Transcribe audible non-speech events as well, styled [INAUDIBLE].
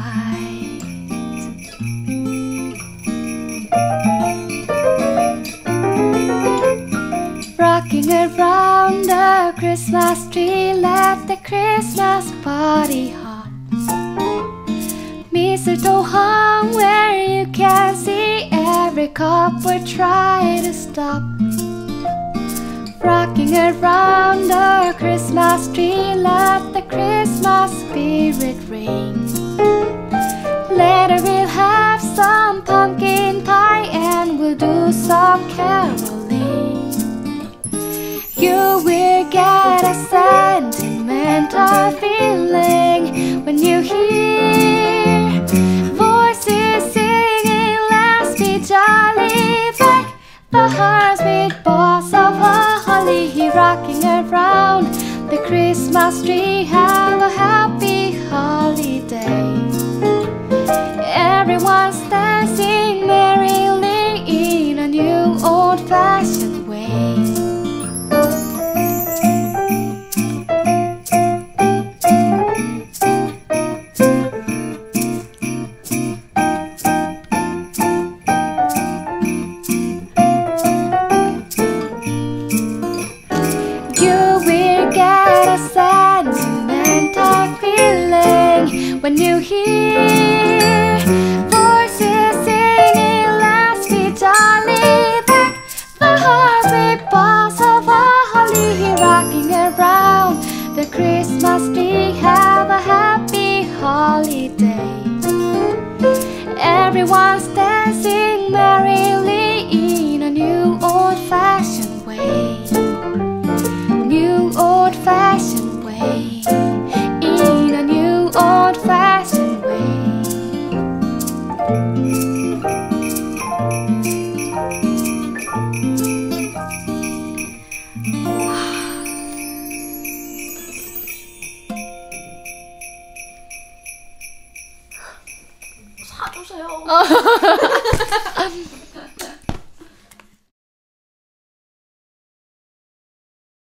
white. Rocking around the Christmas tree, let the Christmas party hop. Mistletoe hung where you can see every couple try to stop. Rocking around the Christmas tree, let the Christmas spirit ring. Sentimental feeling when you hear voices singing, Let's be jolly. Back the heartbeat boss of a holly he rocking around the Christmas tree. When you hear voices singing, be jolly. Back the heartbeat balls of a holly rocking around the Christmas tree. Have a happy holiday. Everyone's Oh. [LAUGHS]